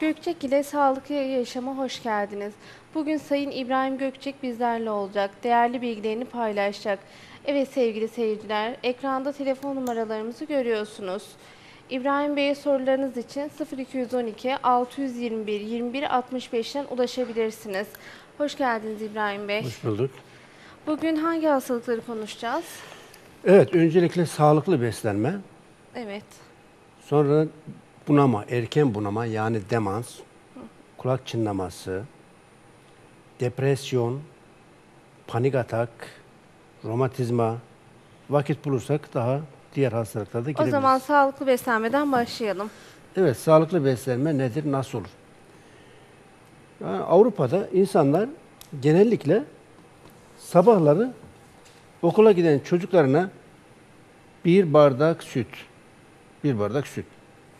Gökçek ile Sağlıklı Yaşama hoş geldiniz. Bugün Sayın İbrahim Gökçek bizlerle olacak. Değerli bilgilerini paylaşacak. Evet sevgili seyirciler, ekranda telefon numaralarımızı görüyorsunuz. İbrahim Bey'e sorularınız için 0212 621 21 65'ten ulaşabilirsiniz. Hoş geldiniz İbrahim Bey. Hoş bulduk. Bugün hangi hastalıkları konuşacağız? Evet, öncelikle sağlıklı beslenme, Evet. sonra bunama, erken bunama yani demans, kulak çınlaması, depresyon, panik atak, romatizma, vakit bulursak daha diğer hastalıklara da O girebiliriz. zaman sağlıklı beslenmeden başlayalım. Evet, sağlıklı beslenme nedir, nasıl olur? Yani Avrupa'da insanlar genellikle sabahları okula giden çocuklarına bir bardak süt, bir bardak süt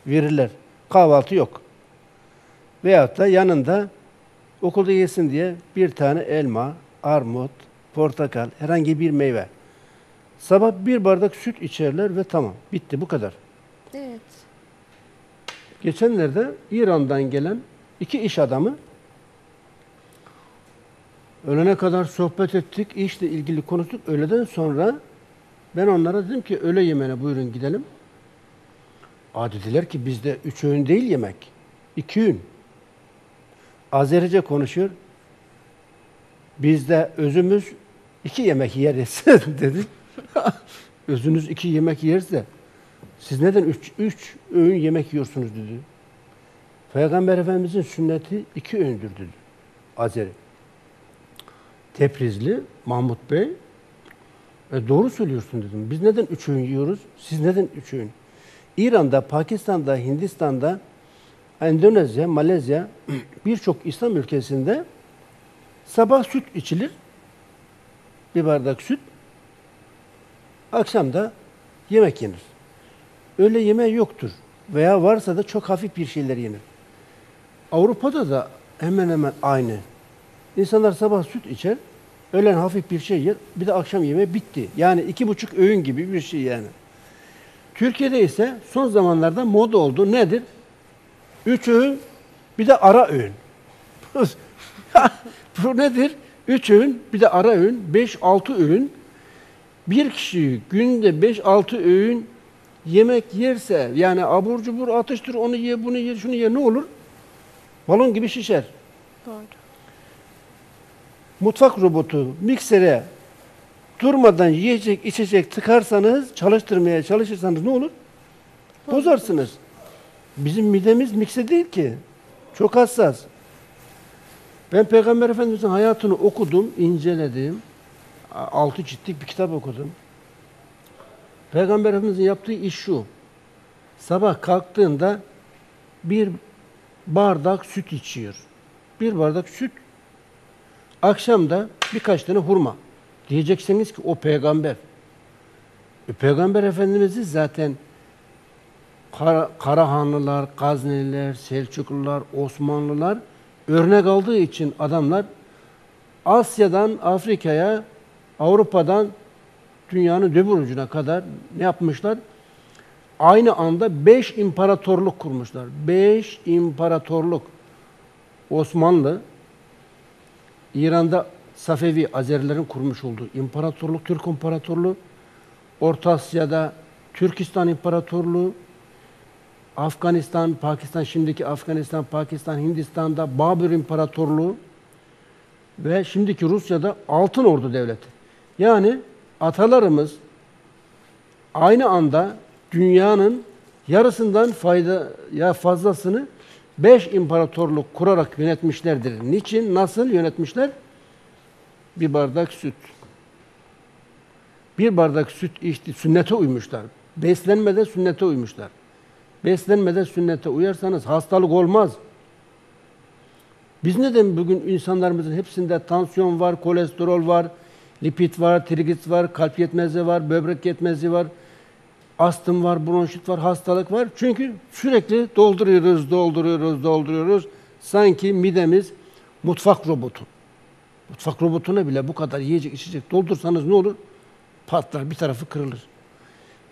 verirler. Kahvaltı yok. Veyahut da yanında okulda yesin diye bir tane elma, armut, portakal, herhangi bir meyve. Sabah bir bardak süt içerler ve tamam, bitti bu kadar. Evet. Geçenlerde İran'dan gelen iki iş adamı öğlene kadar sohbet ettik, işle ilgili konuştuk. Öğleden sonra ben onlara dedim ki öğle yemeğine buyurun gidelim. Aa dediler ki bizde üç öğün değil yemek, iki öğün. Azerice konuşuyor. Bizde özümüz iki yemek yeriz dedik. Özünüz iki yemek yerse siz neden üç, üç öğün yemek yiyorsunuz dedi. Peygamber Efendimizin sünneti iki öğündür dedi. Azeri. Teprizli Mahmut Bey e, doğru söylüyorsun dedim. Biz neden üç öğün yiyoruz? Siz neden üç öğün? İran'da, Pakistan'da, Hindistan'da, Endonezya, Malezya birçok İslam ülkesinde sabah süt içilir. Bir bardak süt. Akşam da yemek yenir. Öyle yemeği yoktur. Veya varsa da çok hafif bir şeyler yenir. Avrupa'da da hemen hemen aynı. İnsanlar sabah süt içer, öğlen hafif bir şey yer, bir de akşam yemeği bitti. Yani iki buçuk öğün gibi bir şey yani. Türkiye'de ise son zamanlarda moda oldu. Nedir? Üç öğün, bir de ara öğün. Bu nedir? Üç öğün, bir de ara öğün, beş altı öğün. Bir kişi günde 5-6 öğün yemek yerse yani abur cubur atıştır onu ye bunu ye şunu ye ne olur? Balon gibi şişer. Doğru. Mutfak robotu miksere durmadan yiyecek içecek tıkarsanız çalıştırmaya çalışırsanız ne olur? Bozarsınız. Bizim midemiz mikse değil ki. Çok hassas. Ben Peygamber Efendimiz'in hayatını okudum, inceledim. Altı ciltlik bir kitap okudum. Peygamber Efendimiz'in yaptığı iş şu. Sabah kalktığında bir bardak süt içiyor. Bir bardak süt. Akşam da birkaç tane hurma. Diyeceksiniz ki o peygamber. E, peygamber Efendimiz'i zaten Kara, Karahanlılar, Gazneliler, Selçuklular, Osmanlılar örnek aldığı için adamlar Asya'dan Afrika'ya, Avrupa'dan dünyanın öbür ucuna kadar ne yapmışlar? Aynı anda beş imparatorluk kurmuşlar. Beş imparatorluk. Osmanlı, İran'da Safevi Azerilerin kurmuş olduğu imparatorluk, Türk İmparatorluğu, Orta Asya'da Türkistan İmparatorluğu, Afganistan, Pakistan, şimdiki Afganistan, Pakistan, Hindistan'da Babür İmparatorluğu ve şimdiki Rusya'da Altın Ordu Devleti. Yani atalarımız aynı anda dünyanın yarısından fayda ya fazlasını beş imparatorluk kurarak yönetmişlerdir. Niçin? Nasıl yönetmişler? Bir bardak süt. Bir bardak süt içti, sünnete uymuşlar. Beslenmede sünnete uymuşlar. Beslenmede sünnete uyarsanız hastalık olmaz. Biz neden bugün insanlarımızın hepsinde tansiyon var, kolesterol var, lipid var, triglit var, kalp yetmezliği var, böbrek yetmezliği var, astım var, bronşit var, hastalık var. Çünkü sürekli dolduruyoruz, dolduruyoruz, dolduruyoruz. Sanki midemiz mutfak robotu. Mutfak robotuna bile bu kadar yiyecek, içecek doldursanız ne olur? Patlar, bir tarafı kırılır.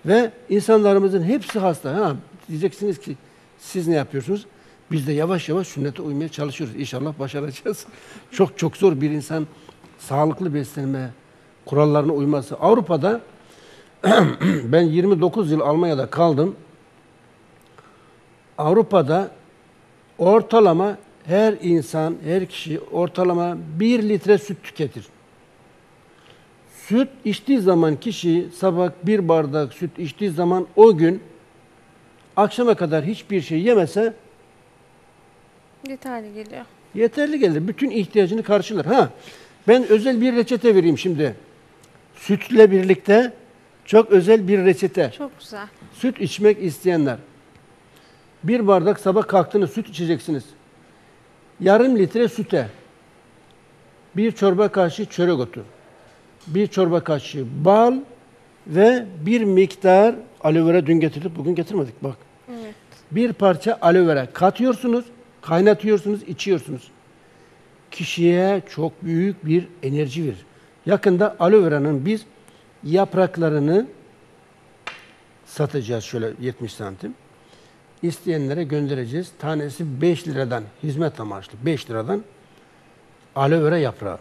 Ve insanlarımızın hepsi hasta. Ha, diyeceksiniz ki siz ne yapıyorsunuz? Biz de yavaş yavaş sünnete uymaya çalışıyoruz. İnşallah başaracağız. çok çok zor bir insan sağlıklı beslenme kurallarına uyması. Avrupa'da ben 29 yıl Almanya'da kaldım. Avrupa'da ortalama her insan, her kişi ortalama 1 litre süt tüketir. Süt içtiği zaman kişi sabah bir bardak süt içtiği zaman o gün akşama kadar hiçbir şey yemese Yeterli geliyor. yeterli gelir. Bütün ihtiyacını karşılar. Ha, ben özel bir reçete vereyim şimdi. Sütle birlikte çok özel bir reçete. Çok güzel. Süt içmek isteyenler. Bir bardak sabah kalktınız süt içeceksiniz. Yarım litre süte bir çorba kaşığı çörek otu, bir çorba kaşığı bal ve bir miktar aloe vera dün getirdik, bugün getirmedik bak. Evet. Bir parça aloe vera katıyorsunuz, kaynatıyorsunuz, içiyorsunuz. Kişiye çok büyük bir enerji verir. Yakında aloe vera'nın biz yapraklarını satacağız şöyle 70 santim. İsteyenlere göndereceğiz. Tanesi 5 liradan, hizmet amaçlı 5 liradan aloe vera yaprağı.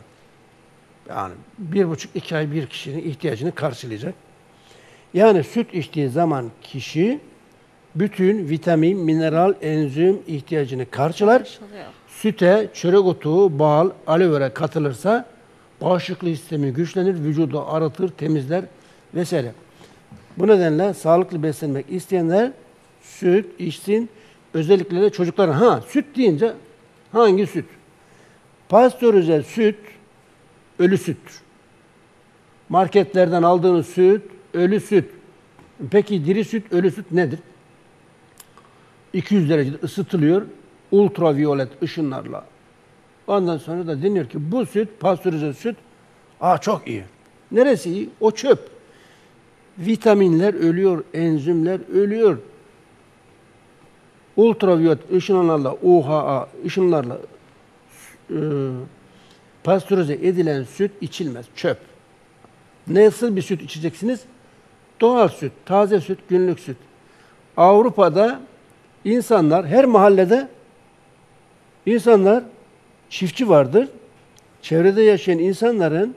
Yani bir buçuk iki ay bir kişinin ihtiyacını karşılayacak. Yani süt içtiği zaman kişi bütün vitamin, mineral, enzim ihtiyacını karşılar. Karşılıyor. Süte, çörek otu, bal, aloe vera katılırsa bağışıklık sistemi güçlenir, vücudu arıtır, temizler vesaire. Bu nedenle sağlıklı beslenmek isteyenler süt içsin. Özellikle de çocukların. Ha süt deyince hangi süt? Pastörize süt ölü süttür. Marketlerden aldığınız süt ölü süt. Peki diri süt, ölü süt nedir? 200 derecede ısıtılıyor ultraviyolet ışınlarla. Ondan sonra da deniyor ki bu süt pastörize süt. Aa çok iyi. Neresi iyi? O çöp. Vitaminler ölüyor, enzimler ölüyor. Ultraviyolet ışınlarla, UHA ışınlarla e, pastörize edilen süt içilmez. Çöp. Nasıl bir süt içeceksiniz? Doğal süt, taze süt, günlük süt. Avrupa'da insanlar her mahallede insanlar çiftçi vardır. Çevrede yaşayan insanların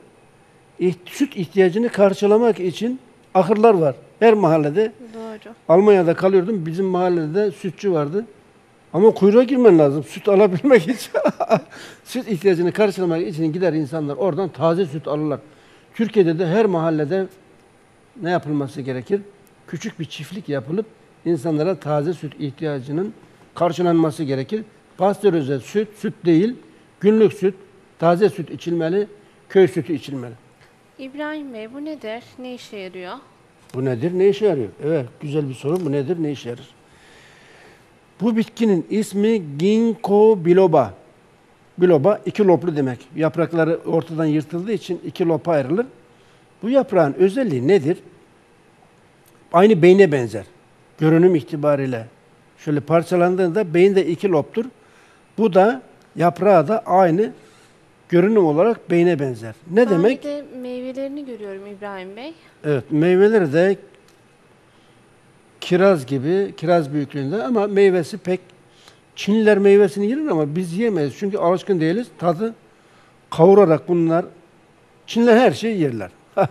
süt ihtiyacını karşılamak için ahırlar var. Her mahallede. Doğru. Almanya'da kalıyordum. Bizim mahallede de sütçü vardı. Ama kuyruğa girmen lazım süt alabilmek için. süt ihtiyacını karşılamak için gider insanlar oradan taze süt alırlar. Türkiye'de de her mahallede ne yapılması gerekir? Küçük bir çiftlik yapılıp insanlara taze süt ihtiyacının karşılanması gerekir. Pastörize süt, süt değil, günlük süt, taze süt içilmeli, köy sütü içilmeli. İbrahim Bey bu nedir? Ne işe yarıyor? Bu nedir? Ne işe yarıyor? Evet, güzel bir soru. Bu nedir? Ne işe yarar? Bu bitkinin ismi Ginkgo biloba. Biloba iki loplu demek. Yaprakları ortadan yırtıldığı için iki lopa ayrılır. Bu yaprağın özelliği nedir? Aynı beyne benzer. Görünüm itibariyle. Şöyle parçalandığında beyinde iki loptur. Bu da yaprağı da aynı görünüm olarak beyne benzer. Ne Ben demek? bir de meyvelerini görüyorum İbrahim Bey. Evet, meyveleri de kiraz gibi, kiraz büyüklüğünde ama meyvesi pek Çinliler meyvesini yer ama biz yiyemeyiz. Çünkü alışkın değiliz. Tadı kavurarak bunlar Çinliler her şeyi yerler.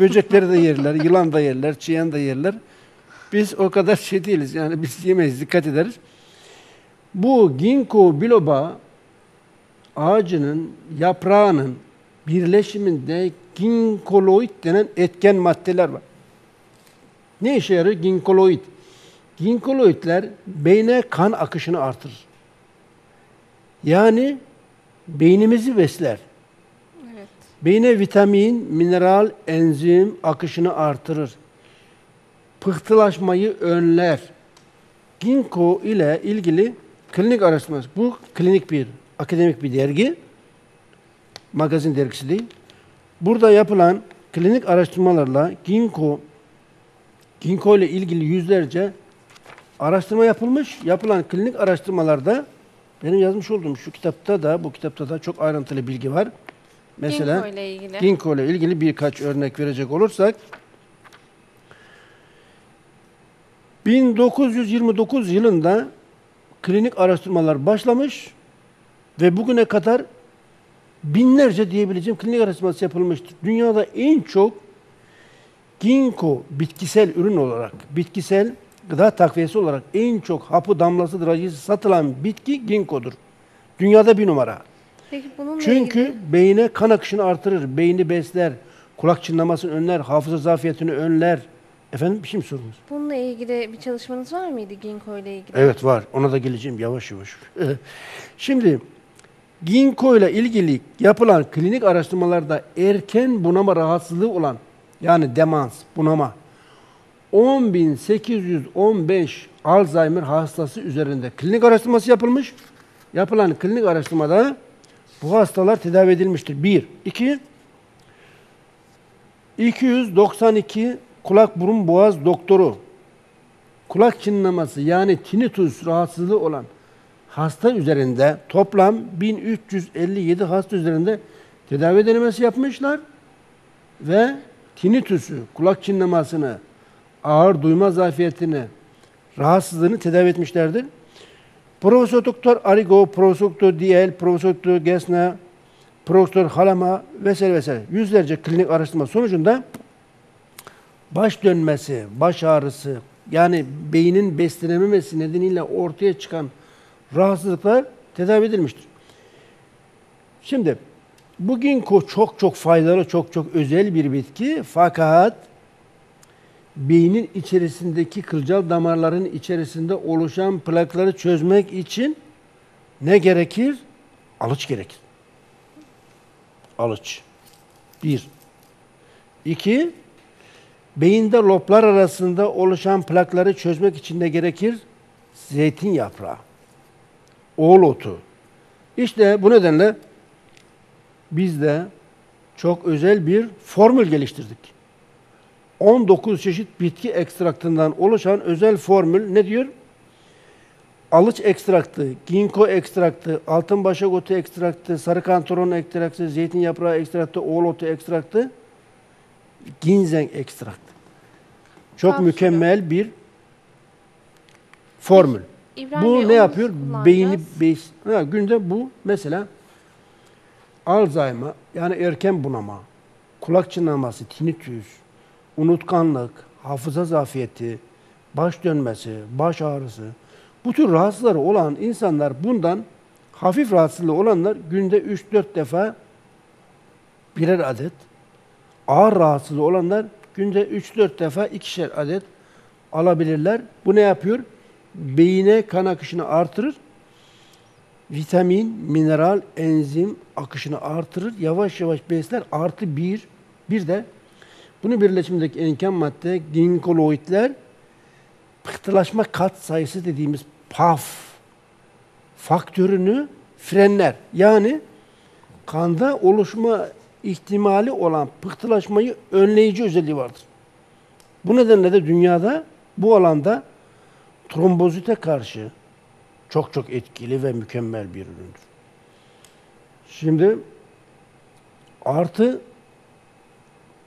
Böcekleri de yerler, yılan da yerler, çiyan da yerler. Biz o kadar şey değiliz. Yani biz yemeyiz, dikkat ederiz. Bu ginkgo biloba ağacının yaprağının birleşiminde ginkoloid denen etken maddeler var. Ne işe yarıyor? Ginkoloid. Ginkoloidler beyne kan akışını artırır. Yani beynimizi besler. Evet. Beyne vitamin, mineral, enzim akışını artırır. Pıhtılaşmayı önler. Ginkgo ile ilgili klinik araştırması. Bu klinik bir, akademik bir dergi. Magazin dergisi değil. Burada yapılan klinik araştırmalarla ginkgo, ginkgo ile ilgili yüzlerce araştırma yapılmış. Yapılan klinik araştırmalarda benim yazmış olduğum şu kitapta da, bu kitapta da çok ayrıntılı bilgi var. Mesela Ginkgo ile ilgili. Ginkgo ile ilgili birkaç örnek verecek olursak 1929 yılında klinik araştırmalar başlamış ve bugüne kadar binlerce diyebileceğim klinik araştırması yapılmıştır. Dünyada en çok ginkgo bitkisel ürün olarak, bitkisel gıda takviyesi olarak en çok hapı damlası drajisi satılan bitki ginkgo'dur. Dünyada bir numara. Peki bununla Çünkü ilgili beyine kan akışını artırır, beyni besler, kulak çınlamasını önler, hafıza zafiyetini önler. Efendim bir şey mi sorunuz? bununla ilgili bir çalışmanız var mıydı ginkgo ile ilgili? Evet var. Ona da geleceğim yavaş yavaş. Şimdi ginkgo ile ilgili yapılan klinik araştırmalarda erken bunama rahatsızlığı olan yani demans, bunama 10.815 Alzheimer hastası üzerinde klinik araştırması yapılmış. Yapılan klinik araştırmada bu hastalar tedavi edilmiştir. Bir. iki 292 kulak burun boğaz doktoru kulak çınlaması yani tinnitus rahatsızlığı olan hasta üzerinde toplam 1357 hasta üzerinde tedavi denemesi yapmışlar ve tinnitusu, kulak çınlamasını, ağır duyma zafiyetini, rahatsızlığını tedavi etmişlerdir. Profesör Doktor Arigo, Profesör Doktor Diel, Profesör Doktor Gesner, Profesör Halama vesaire vesaire yüzlerce klinik araştırma sonucunda baş dönmesi, baş ağrısı, yani beynin beslenememesi nedeniyle ortaya çıkan rahatsızlıklar tedavi edilmiştir. Şimdi bu ginkgo çok çok faydalı, çok çok özel bir bitki fakat beynin içerisindeki kılcal damarların içerisinde oluşan plakları çözmek için ne gerekir? Alıç gerekir. Alıç. Bir. İki, beyinde loblar arasında oluşan plakları çözmek için de gerekir? Zeytin yaprağı. Oğul otu. İşte bu nedenle biz de çok özel bir formül geliştirdik. 19 çeşit bitki ekstraktından oluşan özel formül ne diyor? Alıç ekstraktı, ginkgo ekstraktı, altın başak otu ekstraktı, sarı kantaron ekstraktı, zeytin yaprağı ekstraktı, oğul otu ekstraktı, ginseng ekstraktı. Çok Kapsülü. mükemmel bir formül. İbrahim Bey, Bu onu ne yapıyor? Beyni beys. Ha, günde bu mesela Alzheimer yani erken bunama, kulak çınlaması, tinnitus, unutkanlık, hafıza zafiyeti, baş dönmesi, baş ağrısı bu tür rahatsızları olan insanlar bundan hafif rahatsızlığı olanlar günde 3-4 defa birer adet, ağır rahatsızlığı olanlar günde 3-4 defa ikişer adet alabilirler. Bu ne yapıyor? Beyine kan akışını artırır. Vitamin, mineral, enzim akışını artırır. Yavaş yavaş besler. Artı bir, bir de bunun birleşimindeki enken madde ginkoloidler pıhtılaşma kat sayısı dediğimiz PAF faktörünü frenler. Yani kanda oluşma ihtimali olan pıhtılaşmayı önleyici özelliği vardır. Bu nedenle de dünyada bu alanda trombozite karşı çok çok etkili ve mükemmel bir üründür. Şimdi artı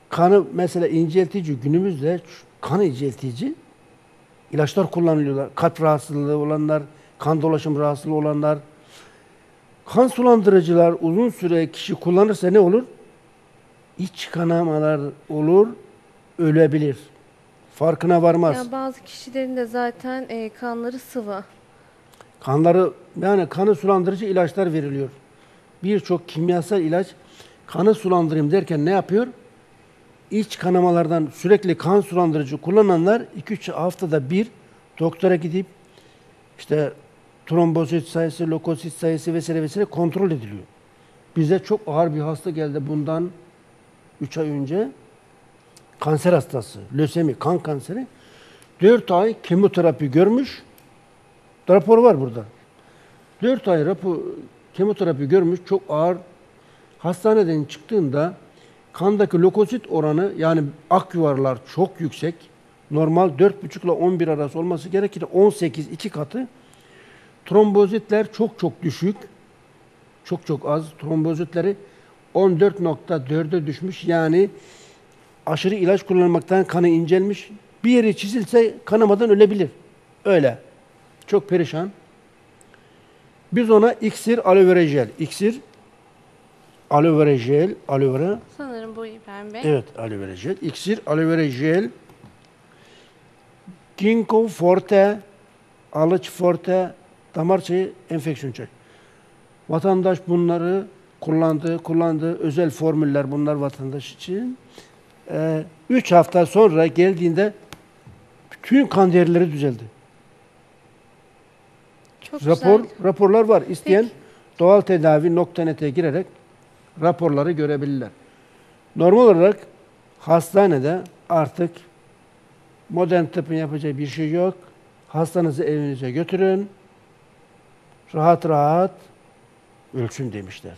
kanı mesela inceltici günümüzde kan inceltici ilaçlar kullanılıyorlar. Kalp rahatsızlığı olanlar, kan dolaşım rahatsızlığı olanlar, kan sulandırıcılar uzun süre kişi kullanırsa ne olur? İç kanamalar olur, ölebilir. Farkına varmaz. Ya bazı kişilerin de zaten e, kanları sıvı. Kanları yani kanı sulandırıcı ilaçlar veriliyor. Birçok kimyasal ilaç kanı sulandırayım derken ne yapıyor? İç kanamalardan sürekli kan sulandırıcı kullananlar 2-3 haftada bir doktora gidip işte trombozit sayısı, lökosit sayısı vesaire vesaire kontrol ediliyor. Bize çok ağır bir hasta geldi bundan 3 ay önce. Kanser hastası, lösemi, kan kanseri. 4 ay kemoterapi görmüş. Rapor var burada. 4 ay rapor, kemoterapi görmüş, çok ağır. Hastaneden çıktığında kandaki lökosit oranı yani ak yuvarlar çok yüksek. Normal 4,5 ile 11 arası olması gerekir. 18 iki katı. Trombozitler çok çok düşük. Çok çok az. Trombozitleri 14.4'e düşmüş. Yani aşırı ilaç kullanmaktan kanı incelmiş. Bir yeri çizilse kanamadan ölebilir. Öyle. Çok perişan. Biz ona iksir aloe vera jel. İksir aloe vera jel, aloe vera. Sanırım bu İbrahim Bey. Evet, aloe vera jel. İksir aloe vera jel. Ginkgo forte, alıç forte, damar çayı, enfeksiyon çayı. Vatandaş bunları kullandı, kullandı. Özel formüller bunlar vatandaş için. 3 hafta sonra geldiğinde bütün kan değerleri düzeldi. Çok Rapor, güzel. raporlar var. İsteyen Peki. doğal tedavi nokta.net'e girerek raporları görebilirler. Normal olarak hastanede artık modern tıbbın yapacağı bir şey yok. Hastanızı evinize götürün. Rahat rahat ölçün demişler.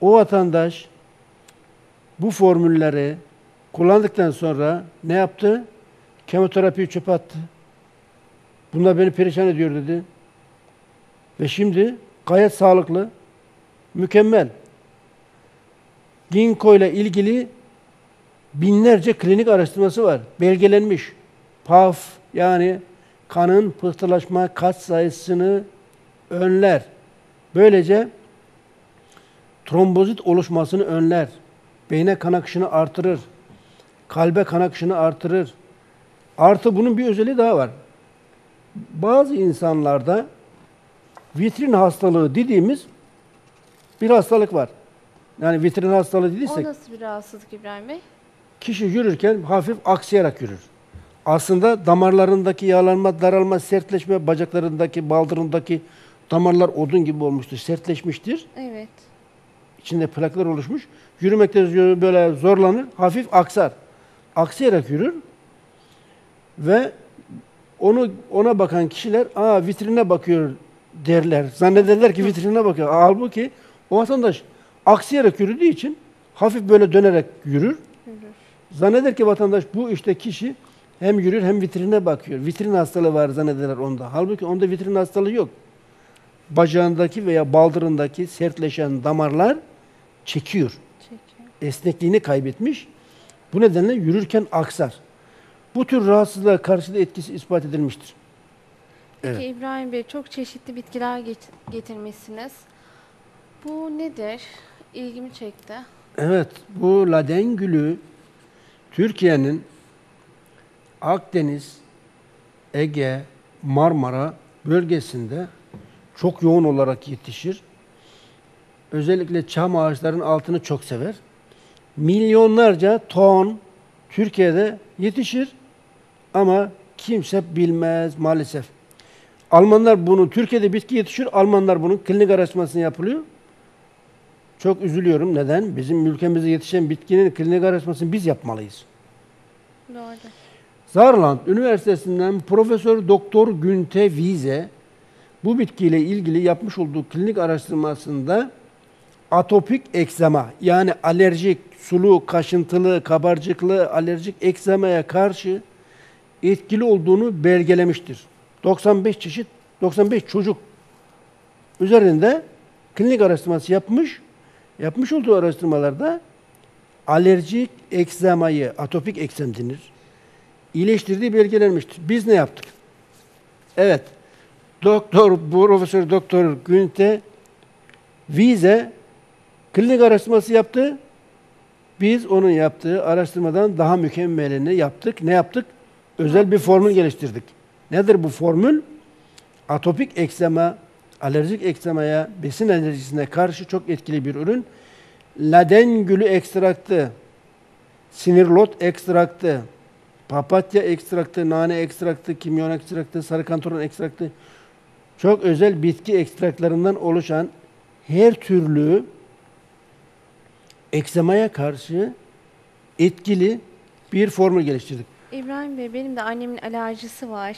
O vatandaş formülleri kullandıktan sonra ne yaptı? Kemoterapiyi çöpe attı. Bunlar beni perişan ediyor dedi. Ve şimdi gayet sağlıklı, mükemmel. Ginkgo ile ilgili binlerce klinik araştırması var. Belgelenmiş. PAF yani kanın pıhtılaşma kat sayısını önler. Böylece trombozit oluşmasını önler. Beyne kan akışını artırır. Kalbe kan akışını artırır. Artı bunun bir özelliği daha var. Bazı insanlarda vitrin hastalığı dediğimiz bir hastalık var. Yani vitrin hastalığı O dediysek nasıl bir rahatsızlık İbrahim Bey? kişi yürürken hafif aksayarak yürür. Aslında damarlarındaki yağlanma, daralma, sertleşme, bacaklarındaki, baldırındaki damarlar odun gibi olmuştur, sertleşmiştir. Evet. İçinde plaklar oluşmuş. Yürümekte böyle zorlanır, hafif aksar. Aksayarak yürür ve onu ona bakan kişiler aa vitrine bakıyor derler. Zannederler ki vitrine bakıyor. Halbuki o vatandaş aksayarak yürüdüğü için hafif böyle dönerek yürür. Yürür. Zanneder ki vatandaş bu işte kişi hem yürür hem vitrine bakıyor. Vitrin hastalığı var zannederler onda. Halbuki onda vitrin hastalığı yok. Bacağındaki veya baldırındaki sertleşen damarlar çekiyor. Çekiyor. Esnekliğini kaybetmiş. Bu nedenle yürürken aksar. Bu tür rahatsızlığa karşı da etkisi ispat edilmiştir. Peki Evet. İbrahim Bey çok çeşitli bitkiler get- getirmişsiniz. Bu nedir? İlgimi çekti. Evet, bu laden gülü Türkiye'nin Akdeniz, Ege, Marmara bölgesinde çok yoğun olarak yetişir. Özellikle çam ağaçlarının altını çok sever. Milyonlarca ton Türkiye'de yetişir ama kimse bilmez maalesef. Almanlar bunu, Türkiye'de bitki yetişir, Almanlar bunun klinik araştırmasını yapılıyor. Çok üzülüyorum. Neden? Bizim ülkemizde yetişen bitkinin klinik araştırmasını biz yapmalıyız. Doğru. Saarland Üniversitesi'nden Profesör Doktor Günte Wiese bu bitkiyle ilgili yapmış olduğu klinik araştırmasında atopik egzama yani alerjik, sulu, kaşıntılı, kabarcıklı alerjik egzamaya karşı etkili olduğunu belgelemiştir. 95 çeşit, 95 çocuk üzerinde klinik araştırması yapmış. Yapmış olduğu araştırmalarda alerjik egzamayı, atopik egzem denir, iyileştirdiği belgelenmiştir. Biz ne yaptık? Evet, Doktor, Profesör Doktor Günte Wiese klinik araştırması yaptı. Biz onun yaptığı araştırmadan daha mükemmelini yaptık. Ne yaptık? Özel bir formül geliştirdik. Nedir bu formül? Atopik eksema, alerjik eksemaya, besin alerjisine karşı çok etkili bir ürün. Laden gülü ekstraktı, sinirlot ekstraktı, papatya ekstraktı, nane ekstraktı, kimyon ekstraktı, sarı kantaron ekstraktı. Çok özel bitki ekstraklarından oluşan her türlü eksemaya karşı etkili bir formül geliştirdik. İbrahim Bey benim de annemin alerjisi var.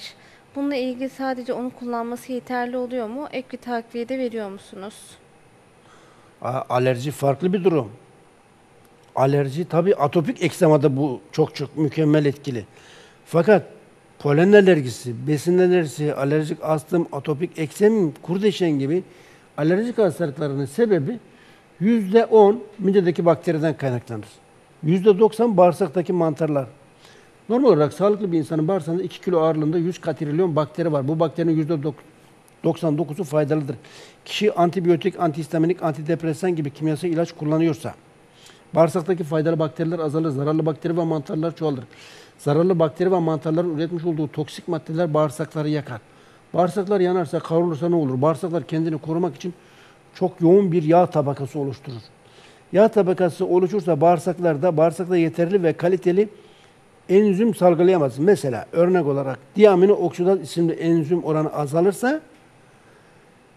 Bununla ilgili sadece onu kullanması yeterli oluyor mu? Ek bir takviye de veriyor musunuz? A- Alerji farklı bir durum. Alerji tabii atopik eksemada bu çok çok mükemmel etkili. Fakat polen alerjisi, besin alerjisi, alerjik astım, atopik eksem, kurdeşen gibi alerjik hastalıklarının sebebi yüzde on midedeki bakteriden kaynaklanır. Yüzde doksan bağırsaktaki mantarlar. Normal olarak sağlıklı bir insanın bağırsağında 2 kilo ağırlığında 100 katrilyon bakteri var. Bu bakterinin yüzde 99'u faydalıdır. Kişi antibiyotik, antihistaminik, antidepresan gibi kimyasal ilaç kullanıyorsa bağırsaktaki faydalı bakteriler azalır, zararlı bakteri ve mantarlar çoğalır. Zararlı bakteri ve mantarların üretmiş olduğu toksik maddeler bağırsakları yakar. Bağırsaklar yanarsa, kavrulursa ne olur? Bağırsaklar kendini korumak için çok yoğun bir yağ tabakası oluşturur. Yağ tabakası oluşursa bağırsaklarda bağırsakta yeterli ve kaliteli enzim salgılayamaz. Mesela örnek olarak diamino oksidat isimli enzim oranı azalırsa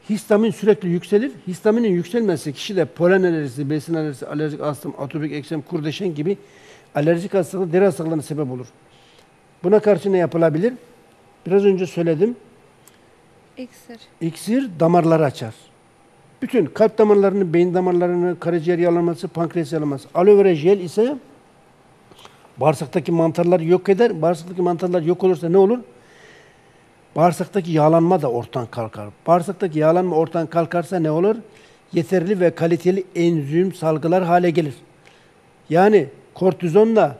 histamin sürekli yükselir. Histaminin yükselmesi kişide polen alerjisi, besin alerjisi, alerjik astım, atopik eksem, kurdeşen gibi alerjik hastalığı, deri hastalıklarına sebep olur. Buna karşı ne yapılabilir? Biraz önce söyledim. İksir. İksir damarları açar. Bütün kalp damarlarını, beyin damarlarını, karaciğer yağlanması, pankreas yağlanması. Aloe vera jel ise bağırsaktaki mantarları yok eder. Bağırsaktaki mantarlar yok olursa ne olur? Bağırsaktaki yağlanma da ortadan kalkar. Bağırsaktaki yağlanma ortadan kalkarsa ne olur? Yeterli ve kaliteli enzim salgılar hale gelir. Yani kortizonla,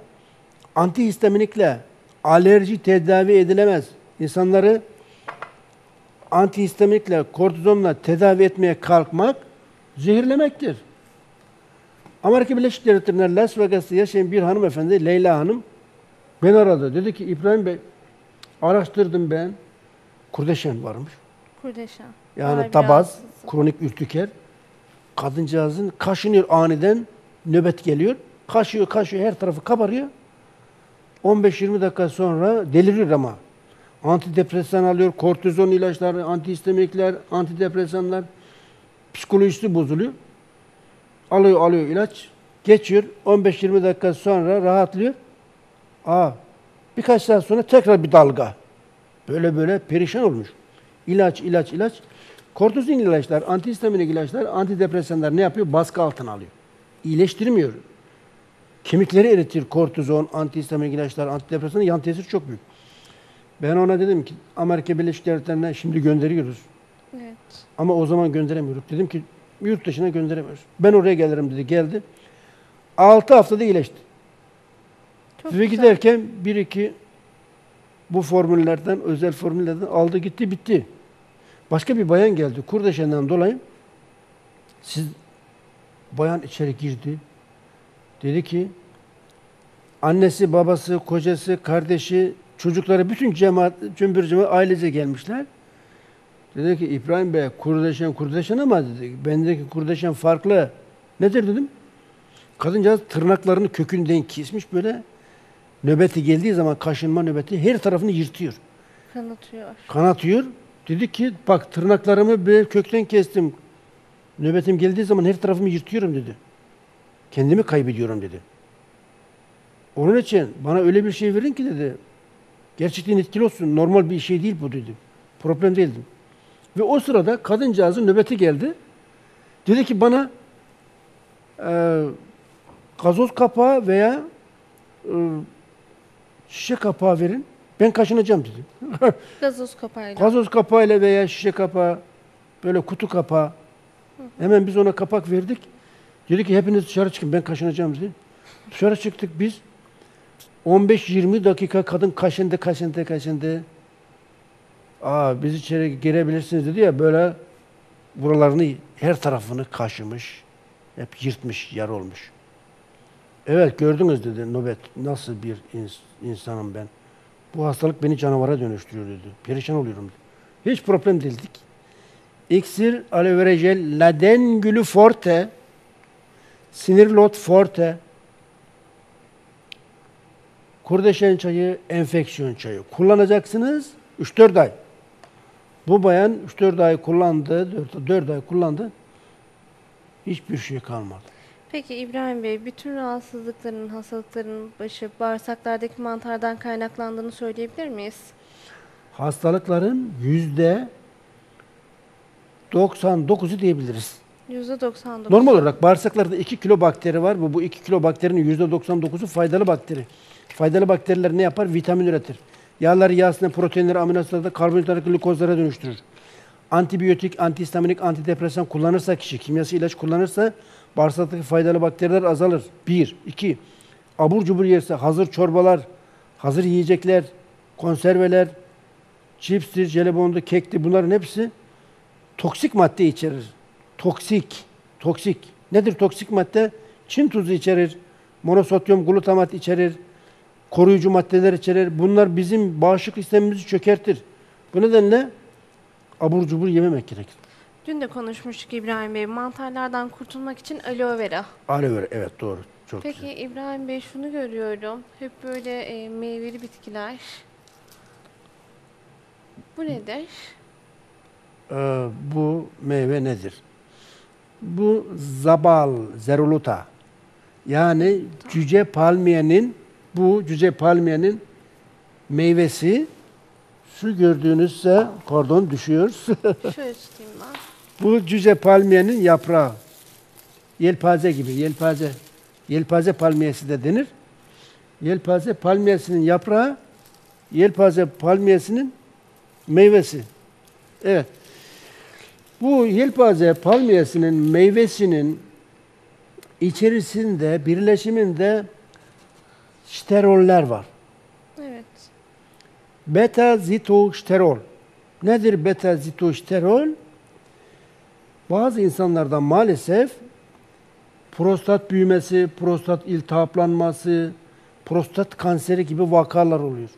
antihistaminikle alerji tedavi edilemez. İnsanları antihistaminikle, kortizonla tedavi etmeye kalkmak zehirlemektir. Amerika Birleşik Devletleri'nde Las Vegas'ta yaşayan bir hanımefendi, Leyla Hanım, beni aradı. Dedi ki İbrahim Bey, araştırdım ben. Kurdeşen varmış. Kurdeşen. Yani bir tabaz, kronik ürtüker. Kadıncağızın kaşınıyor aniden, nöbet geliyor. Kaşıyor, kaşıyor, her tarafı kabarıyor. 15-20 dakika sonra deliriyor ama. Antidepresan alıyor, kortizon ilaçları, antihistaminikler, antidepresanlar. Psikolojisi bozuluyor. Alıyor, alıyor ilaç. Geçiyor. 15-20 dakika sonra rahatlıyor. Aa, birkaç saat sonra tekrar bir dalga. Böyle böyle perişan olmuş. İlaç, ilaç, ilaç. Kortizon ilaçlar, antihistaminik ilaçlar, antidepresanlar ne yapıyor? Baskı altına alıyor. İyileştirmiyor. Kemikleri eritir kortizon, antihistaminik ilaçlar, antidepresan yan tesir çok büyük. Ben ona dedim ki Amerika Birleşik Devletleri'ne şimdi gönderiyoruz. Evet. Ama o zaman gönderemiyoruz. Dedim ki yurt dışına gönderemiyoruz. Ben oraya gelirim dedi. Geldi. 6 haftada iyileşti. Çok güzel. giderken bir iki bu formüllerden, özel formüllerden aldı gitti bitti. Başka bir bayan geldi. Kurdeşenden dolayı siz bayan içeri girdi. Dedi ki annesi, babası, kocası, kardeşi, çocukları bütün cemaat, cümbür cemaat ailece gelmişler. Dedi ki İbrahim Bey kurdeşen kurdeşen ama dedi. Bendeki kurdeşen farklı. Nedir dedim. Kadıncağız tırnaklarını kökünden kesmiş böyle nöbeti geldiği zaman kaşınma nöbeti her tarafını yırtıyor. Kanatıyor. Kanatıyor. Dedi ki bak tırnaklarımı böyle kökten kestim. Nöbetim geldiği zaman her tarafımı yırtıyorum dedi. Kendimi kaybediyorum dedi. Onun için bana öyle bir şey verin ki dedi. Gerçekten etkili olsun. Normal bir şey değil bu dedi. Problem değil dedim. Ve o sırada kadıncağızın nöbeti geldi. Dedi ki bana e, gazoz kapağı veya e, şişe kapağı verin. Ben kaşınacağım dedi. Gazoz kapağıyla. Gazoz kapağıyla veya şişe kapağı, böyle kutu kapağı. Hemen biz ona kapak verdik. Dedi ki hepiniz dışarı çıkın ben kaşınacağım dedi. Dışarı çıktık biz. 15-20 dakika kadın kaşındı, kaşındı, kaşındı. Aa biz içeri girebilirsiniz dedi ya böyle buralarını her tarafını kaşımış. Hep yırtmış, yara olmuş. Evet gördünüz dedi nöbet. Nasıl bir ins- insanım ben. Bu hastalık beni canavara dönüştürüyor dedi. Perişan oluyorum dedi. Hiç problem değildik. İksir, aloe vera jel, laden gülü forte, sinirlot forte, kurdeşen çayı, enfeksiyon çayı kullanacaksınız 3-4 ay. Bu bayan 3-4 ay kullandı, 4, 4 ay kullandı. Hiçbir şey kalmadı. Peki İbrahim Bey, bütün rahatsızlıkların, hastalıkların başı bağırsaklardaki mantardan kaynaklandığını söyleyebilir miyiz? Hastalıkların yüzde 99'u diyebiliriz. %99. Normal olarak bağırsaklarda 2 kilo bakteri var. Bu, bu 2 kilo bakterinin %99'u faydalı bakteri. Faydalı bakteriler ne yapar? Vitamin üretir. Yağları yağ asitine, proteinleri, amino asitleri, karbonhidratları glikozlara dönüştürür. Antibiyotik, antihistaminik, antidepresan kullanırsa kişi, kimyasal ilaç kullanırsa bağırsaktaki faydalı bakteriler azalır. Bir. iki. Abur cubur yerse hazır çorbalar, hazır yiyecekler, konserveler, çipstir, jelibondu, kekti bunların hepsi toksik madde içerir. Toksik, toksik. Nedir toksik madde? Çin tuzu içerir, monosodyum glutamat içerir, koruyucu maddeler içerir. Bunlar bizim bağışıklık sistemimizi çökertir. Bu nedenle abur cubur yememek gerekir. Dün de konuşmuştuk İbrahim Bey. Mantarlardan kurtulmak için aloe vera. Aloe vera, evet doğru. Çok Peki güzel. İbrahim Bey şunu görüyorum. Hep böyle e, meyveli bitkiler. Bu nedir? Ee, bu meyve nedir? Bu zabal, zeruluta. Yani cüce palmiyenin bu cüce palmiyenin meyvesi şu gördüğünüzse pardon düşüyor. Şöyle tutayım ben. bu cüce palmiyenin yaprağı. Yelpaze gibi, yelpaze. Yelpaze palmiyesi de denir. Yelpaze palmiyesinin yaprağı, yelpaze palmiyesinin meyvesi. Evet. Bu yelpaze palmiyesinin meyvesinin içerisinde, birleşiminde steroller var. Evet. Beta zitosterol. Nedir beta zitosterol? Bazı insanlarda maalesef prostat büyümesi, prostat iltihaplanması, prostat kanseri gibi vakalar oluyor.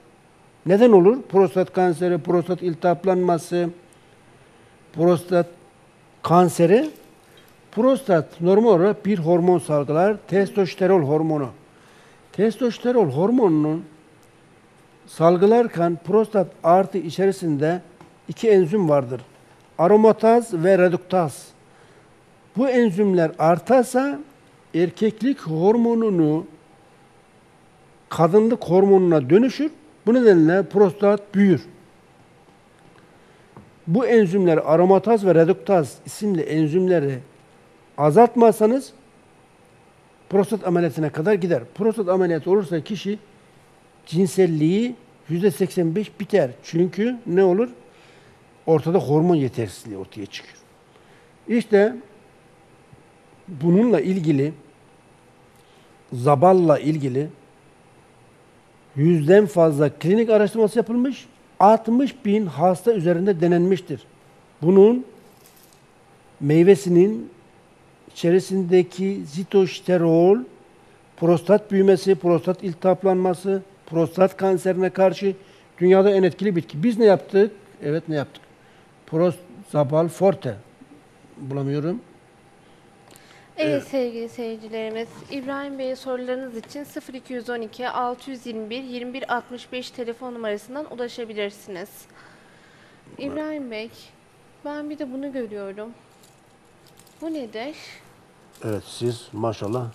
Neden olur? Prostat kanseri, prostat iltihaplanması, prostat kanseri. Prostat normal olarak bir hormon salgılar, testosterol hormonu. Testosterol hormonunun salgılarken prostat artı içerisinde iki enzim vardır. Aromataz ve reduktaz. Bu enzimler artarsa erkeklik hormonunu kadınlık hormonuna dönüşür. Bu nedenle prostat büyür. Bu enzimler aromataz ve reduktaz isimli enzimleri azaltmazsanız prostat ameliyatına kadar gider. Prostat ameliyatı olursa kişi cinselliği %85 biter. Çünkü ne olur? Ortada hormon yetersizliği ortaya çıkıyor. İşte bununla ilgili zaballa ilgili yüzden fazla klinik araştırması yapılmış. 60 bin hasta üzerinde denenmiştir. Bunun meyvesinin içerisindeki zitosterol, prostat büyümesi, prostat iltihaplanması, prostat kanserine karşı dünyada en etkili bitki. Biz ne yaptık? Evet ne yaptık? Prostazabal forte. Bulamıyorum. Evet sevgili seyircilerimiz, İbrahim Bey'e sorularınız için 0212 621 21 65 telefon numarasından ulaşabilirsiniz. İbrahim Bey, ben bir de bunu görüyorum. Bu nedir? Evet siz maşallah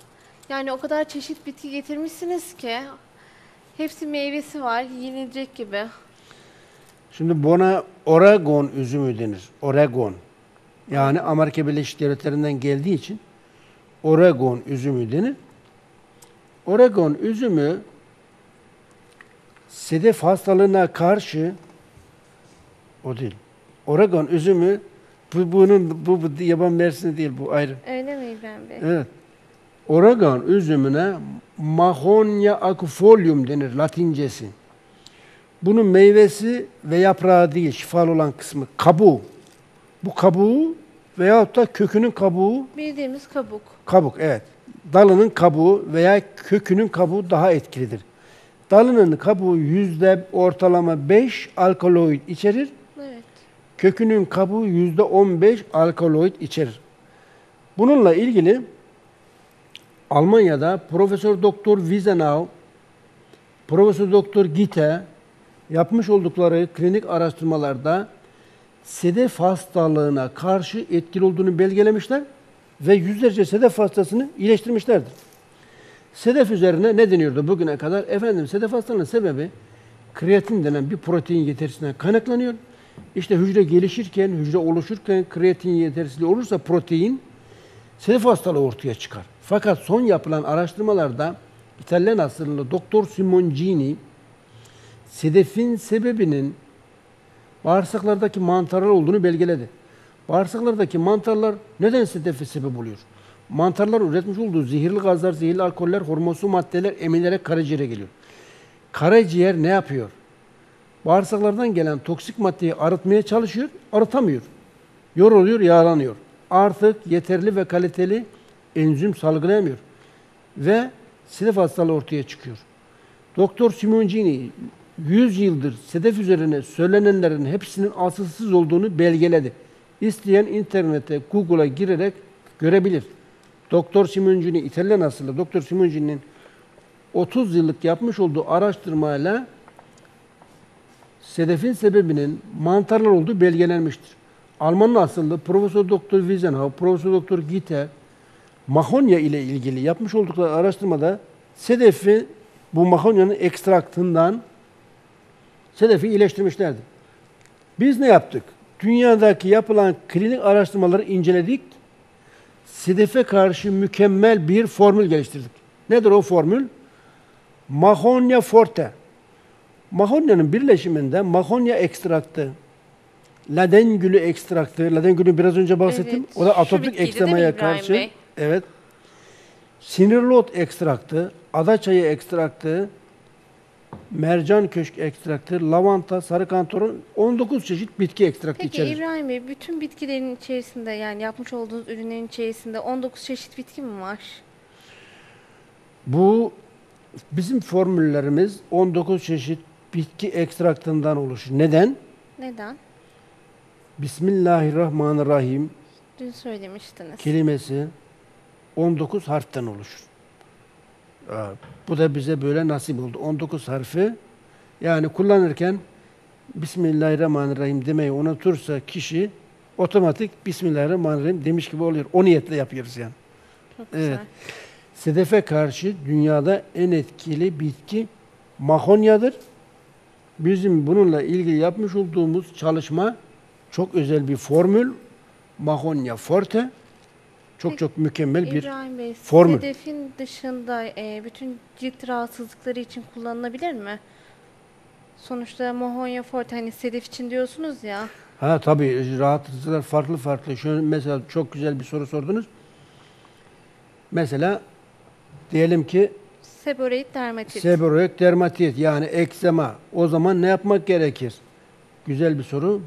Yani o kadar çeşit bitki getirmişsiniz ki hepsi meyvesi var, yenilecek gibi. Şimdi buna Oregon üzümü denir. Oregon. Yani Amerika Birleşik Devletleri'nden geldiği için Oregon üzümü denir. Oregon üzümü sedef hastalığına karşı o değil. Oregon üzümü bu bunun bu, bu yaban mersini değil bu ayrı. Öyle mi İbrahim Bey? Evet. Oregon üzümüne Mahonia aquifolium denir latincesi. Bunun meyvesi ve yaprağı değil, şifalı olan kısmı kabuğu. Bu kabuğu veyahut da kökünün kabuğu, Bildiğimiz kabuk. kabuk evet. Dalının kabuğu veya kökünün kabuğu daha etkilidir. Dalının kabuğu yüzde ortalama 5 alkaloid içerir. Evet. Kökünün kabuğu yüzde 15 alkaloid içerir. Bununla ilgili Almanya'da Profesör Doktor Wiesenau, Profesör Doktor Gitte yapmış oldukları klinik araştırmalarda sedef hastalığına karşı etkili olduğunu belgelemişler ve yüzlerce sedef hastasını iyileştirmişlerdir. Sedef üzerine ne deniyordu bugüne kadar? Efendim sedef hastalığının sebebi kreatin denen bir protein yetersizliğinden kaynaklanıyor. İşte hücre gelişirken, hücre oluşurken kreatin yetersizliği olursa protein sedef hastalığı ortaya çıkar. Fakat son yapılan araştırmalarda İtalyan asıllı Doktor Simoncini sedefin sebebinin bağırsaklardaki mantarlar olduğunu belgeledi. Bağırsaklardaki mantarlar neden sedefe sebep oluyor? Mantarlar üretmiş olduğu zehirli gazlar, zehirli alkoller, hormonsu maddeler emilerek karaciğere geliyor. Karaciğer ne yapıyor? Bağırsaklardan gelen toksik maddeyi arıtmaya çalışıyor, arıtamıyor. Yoruluyor, yağlanıyor. Artık yeterli ve kaliteli enzim salgılayamıyor. Ve sedef hastalığı ortaya çıkıyor. Doktor Simoncini 100 yıldır sedef üzerine söylenenlerin hepsinin asılsız olduğunu belgeledi. İsteyen internete, Google'a girerek görebilir. Doktor Simoncini, İtalyan asıllı Doktor Simoncini'nin 30 yıllık yapmış olduğu araştırmayla sedefin sebebinin mantarlar olduğu belgelenmiştir. Alman asıllı Profesör Doktor Wiesenhau, Profesör Doktor Gitter, mahonya ile ilgili yapmış oldukları araştırmada sedefi bu mahonyanın ekstraktından sedefi iyileştirmişlerdi. Biz ne yaptık? Dünyadaki yapılan klinik araştırmaları inceledik. Sedefe karşı mükemmel bir formül geliştirdik. Nedir o formül? Mahonya forte. Mahonya'nın birleşiminde mahonya ekstraktı, laden gülü ekstraktı, laden gülü biraz önce bahsettim. Evet, O da atopik eksemaya karşı. Bey? Evet. Sinirli ekstraktı, adaçayı ekstraktı, mercan köşk ekstraktı, lavanta, sarı kantaron 19 çeşit bitki ekstraktı Peki içerir. İbrahim Bey bütün bitkilerin içerisinde yani yapmış olduğunuz ürünlerin içerisinde 19 çeşit bitki mi var? Bu bizim formüllerimiz 19 çeşit bitki ekstraktından oluşur. Neden? Neden? Bismillahirrahmanirrahim Dün söylemiştiniz. kelimesi 19 harften oluşur. Bu da bize böyle nasip oldu. 19 harfi yani kullanırken Bismillahirrahmanirrahim demeyi unutursa kişi otomatik Bismillahirrahmanirrahim demiş gibi oluyor. O niyetle yapıyoruz yani. Çok Evet. güzel. Sedefe karşı dünyada en etkili bitki mahonyadır. Bizim bununla ilgili yapmış olduğumuz çalışma çok özel bir formül. Mahonya forte. Çok Peki, çok mükemmel bir İbrahim Bey, formül. sedefin dışında e, bütün cilt rahatsızlıkları için kullanılabilir mi? Sonuçta Mahonya Forte hani sedef için diyorsunuz ya. Ha tabii rahatsızlıklar farklı farklı. Şöyle mesela çok güzel bir soru sordunuz. Mesela diyelim ki Seboreid dermatit. Seborrheic dermatit yani eksema. O zaman ne yapmak gerekir? Güzel bir soru.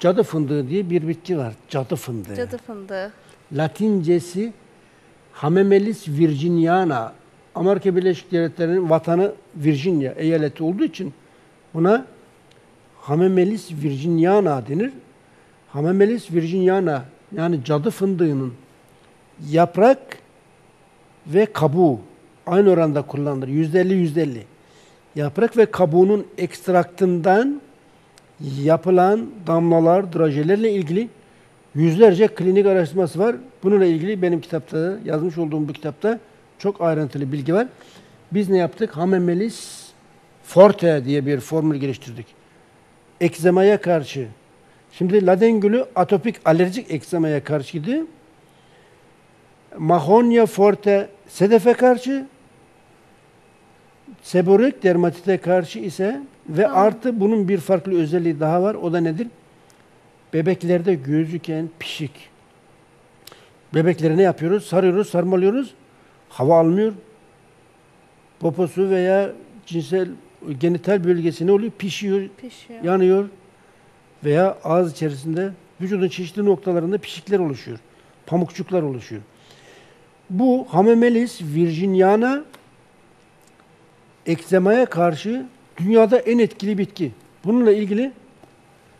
Cadı fındığı diye bir bitki var. Cadı fındığı. Cadı fındığı. Latincesi Hamemelis virginiana. Amerika Birleşik Devletleri'nin vatanı Virginia eyaleti olduğu için buna Hamemelis virginiana denir. Hamemelis virginiana yani cadı fındığının yaprak ve kabuğu aynı oranda kullanılır. Yüzde elli, yüzde elli. Yaprak ve kabuğunun ekstraktından yapılan damlalar, drajelerle ilgili yüzlerce klinik araştırması var. Bununla ilgili benim kitapta, yazmış olduğum bu kitapta çok ayrıntılı bilgi var. Biz ne yaptık? Hamemelis forte diye bir formül geliştirdik. Ekzemaya karşı. Şimdi laden gülü atopik alerjik ekzemaya karşıydı. Mahonya forte sedefe karşı, seborik dermatite karşı ise ve Tamam. artı bunun bir farklı özelliği daha var. O da nedir? Bebeklerde gözüken pişik. Bebekleri ne yapıyoruz? Sarıyoruz, sarmalıyoruz. Hava almıyor. Poposu veya cinsel genital bölgesi ne oluyor? Pişiyor, Pişiyor. yanıyor veya ağız içerisinde vücudun çeşitli noktalarında pişikler oluşuyor. Pamukçuklar oluşuyor. Bu Hamemelis virginiana ekzemaya karşı dünyada en etkili bitki. Bununla ilgili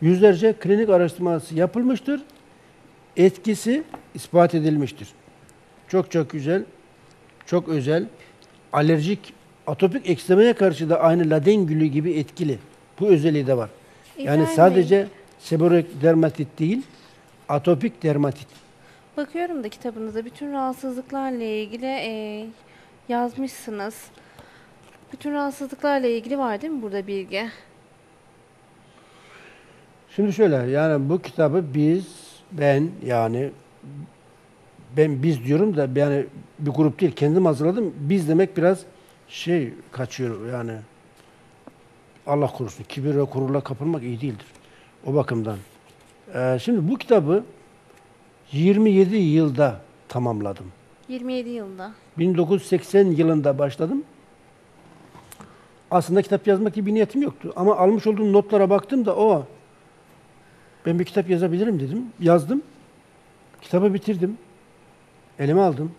yüzlerce klinik araştırması yapılmıştır. Etkisi ispat edilmiştir. Çok çok güzel, çok özel. Alerjik, atopik eksemeye karşı da aynı laden gülü gibi etkili. Bu özelliği de var. Yani İbrahim Bey, sadece seborik dermatit değil, atopik dermatit. Bakıyorum da kitabınızda bütün rahatsızlıklarla ilgili e, yazmışsınız. Bütün rahatsızlıklarla ilgili var değil mi burada bilgi? Şimdi şöyle yani bu kitabı biz, ben yani ben biz diyorum da yani bir grup değil kendim hazırladım. Biz demek biraz şey kaçıyor yani Allah korusun kibir ve gururla kapılmak iyi değildir. O bakımdan. Ee, şimdi bu kitabı 27 yılda tamamladım. 27 yılda. 1980 yılında başladım. Aslında kitap yazmak gibi bir niyetim yoktu. Ama almış olduğum notlara baktım da o Ben bir kitap yazabilirim dedim. Yazdım. Kitabı bitirdim. Elime aldım.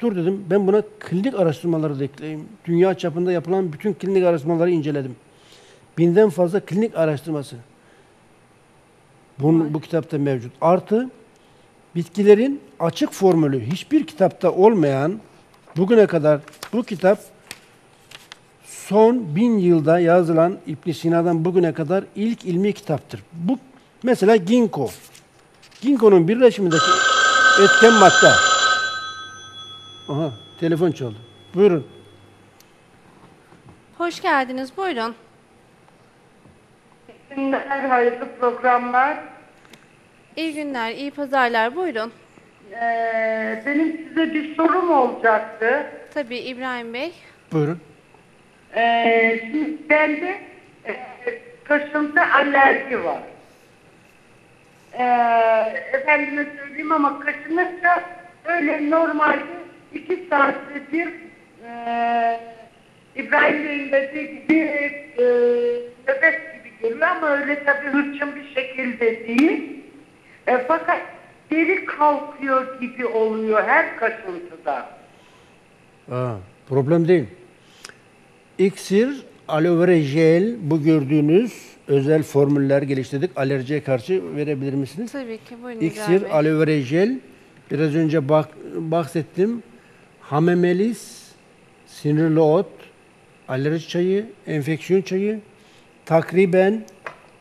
Dur dedim ben buna klinik araştırmaları da ekleyeyim. Dünya çapında yapılan bütün klinik araştırmaları inceledim. Binden fazla klinik araştırması. Bunun, bu kitapta mevcut. Artı bitkilerin açık formülü hiçbir kitapta olmayan bugüne kadar bu kitap son bin yılda yazılan İbn Sina'dan bugüne kadar ilk ilmi kitaptır. Bu mesela ginkgo. Ginkgo'nun birleşimindeki etken madde. Aha, telefon çaldı. Buyurun. Hoş geldiniz. Buyurun. Günler, hayırlı programlar. İyi günler, iyi pazarlar. Buyurun. Ee, benim size bir sorum olacaktı. Tabii İbrahim Bey. Buyurun. Ee, şimdi bende e, kaşıntı alerji var. Ee, efendime söyleyeyim ama kaşınırsa öyle normalde iki saatte bir e, İbrahim Bey'in dediği gibi e, nöbet gibi geliyor ama öyle tabii hırçın bir şekilde değil. E, fakat geri kalkıyor gibi oluyor her kaşıntıda. Aa, problem değil. İksir, aloe vera jel, bu gördüğünüz özel formüller geliştirdik. Alerjiye karşı verebilir misiniz? Tabii ki. Buyurun İksir, aloe vera jel, biraz önce bak, bahsettim. Hamemelis, sinirli ot, alerji çayı, enfeksiyon çayı. Takriben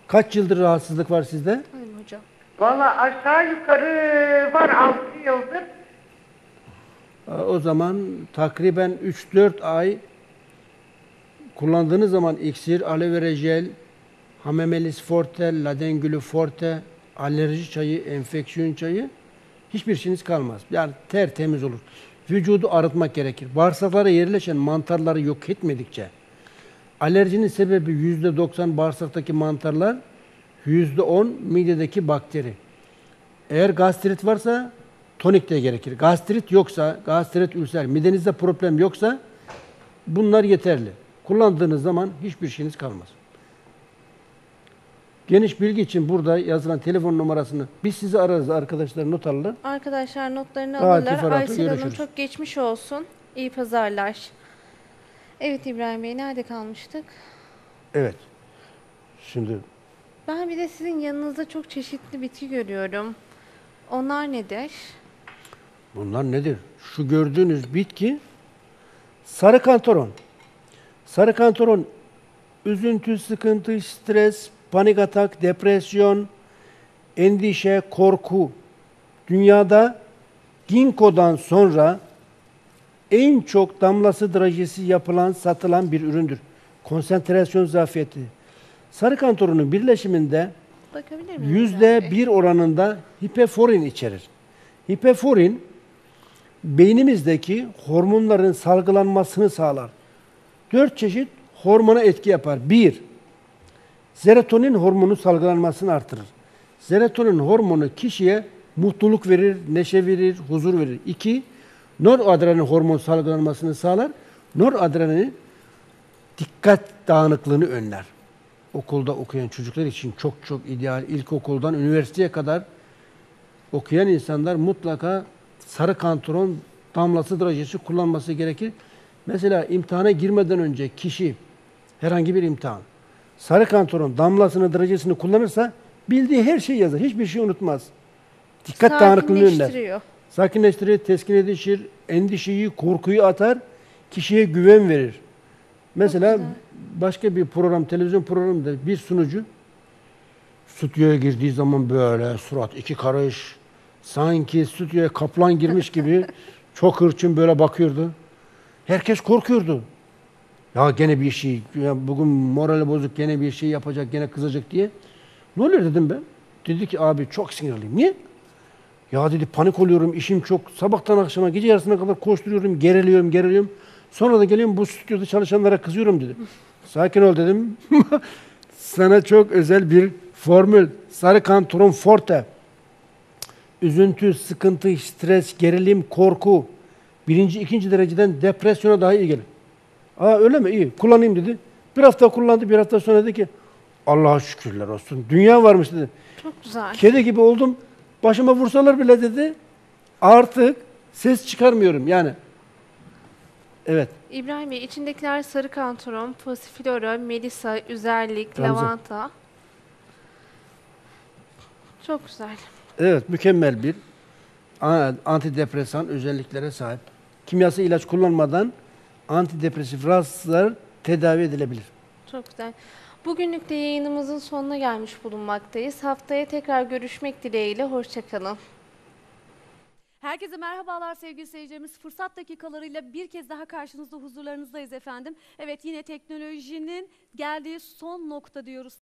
kaç yıldır rahatsızlık var sizde? Buyurun hocam. Valla aşağı yukarı var 6 yıldır. O zaman takriben 3-4 ay kullandığınız zaman iksir, aloe vera jel, hamemelis forte, ladengülü forte, alerji çayı, enfeksiyon çayı hiçbir şeyiniz kalmaz. Yani tertemiz olur. Vücudu arıtmak gerekir. Bağırsaklara yerleşen mantarları yok etmedikçe alerjinin sebebi %90 bağırsaktaki mantarlar, %10 midedeki bakteri. Eğer gastrit varsa tonik de gerekir. Gastrit yoksa, gastrit ülser, midenizde problem yoksa bunlar yeterli. Kullandığınız zaman hiçbir şeyiniz kalmaz. Geniş bilgi için burada yazılan telefon numarasını biz sizi ararız arkadaşlar not alırlar. Arkadaşlar notlarını Hadi alırlar. Aysel Hanım görüşürüz. çok geçmiş olsun. İyi pazarlar. Evet İbrahim Bey nerede kalmıştık? Evet. Şimdi Ben bir de sizin yanınızda çok çeşitli bitki görüyorum. Onlar nedir? bunlar nedir? Şu gördüğünüz bitki sarı kantaron. Sarı kantaron üzüntü, sıkıntı, stres, panik atak, depresyon, endişe, korku. Dünyada ginkgo'dan sonra en çok damlası drajesi yapılan, satılan bir üründür. Konsantrasyon zafiyeti. Sarı kantaronun birleşiminde yüzde bir oranında hipeforin içerir. Hipeforin beynimizdeki hormonların salgılanmasını sağlar. Dört çeşit hormona etki yapar. Bir, serotonin hormonu salgılanmasını artırır. Serotonin hormonu kişiye mutluluk verir, neşe verir, huzur verir. İki, noradrenalin hormon salgılanmasını sağlar. Noradrenalin dikkat dağınıklığını önler. Okulda okuyan çocuklar için çok çok ideal. İlkokuldan üniversiteye kadar okuyan insanlar mutlaka sarı kantaron damlası drajesi kullanması gerekir. Mesela imtihana girmeden önce kişi herhangi bir imtihan sarı kantaron damlasını drajesini kullanırsa bildiği her şeyi yazar. Hiçbir şey unutmaz. Dikkat dağınıklığını önler. Sakinleştirir, teskin edişir, endişeyi, korkuyu atar, kişiye güven verir. Mesela başka bir program, televizyon programında bir sunucu stüdyoya girdiği zaman böyle surat iki karış, sanki stüdyoya kaplan girmiş gibi çok hırçın böyle bakıyordu. Herkes korkuyordu. Ya gene bir şey, ya bugün morali bozuk gene bir şey yapacak, gene kızacak diye. Ne oluyor dedim ben. Dedi ki abi çok sinirliyim. Niye? Ya dedi panik oluyorum, işim çok. Sabahtan akşama, gece yarısına kadar koşturuyorum, geriliyorum, geriliyorum. Sonra da geliyorum bu stüdyoda çalışanlara kızıyorum dedim. Sakin ol dedim. Sana çok özel bir formül. Sarı kantaron forte. Üzüntü, sıkıntı, stres, gerilim, korku. Birinci, ikinci dereceden depresyona daha iyi gelir. Aa öyle mi? İyi. Kullanayım dedi. Bir hafta kullandı. Bir hafta sonra dedi ki Allah'a şükürler olsun. Dünya varmış dedi. Çok güzel. Kedi gibi oldum. Başıma vursalar bile dedi. Artık ses çıkarmıyorum yani. Evet. İbrahim Bey içindekiler sarı kantaron, pasiflora, melisa, üzerlik, Gamze. lavanta. Çok güzel. Evet, mükemmel bir antidepresan özelliklere sahip. Kimyasal ilaç kullanmadan antidepresif rahatsızlıklar tedavi edilebilir. Çok güzel. Bugünlük de yayınımızın sonuna gelmiş bulunmaktayız. Haftaya tekrar görüşmek dileğiyle. Hoşçakalın. Herkese merhabalar sevgili seyircilerimiz. Fırsat dakikalarıyla bir kez daha karşınızda huzurlarınızdayız efendim. Evet yine teknolojinin geldiği son nokta diyoruz.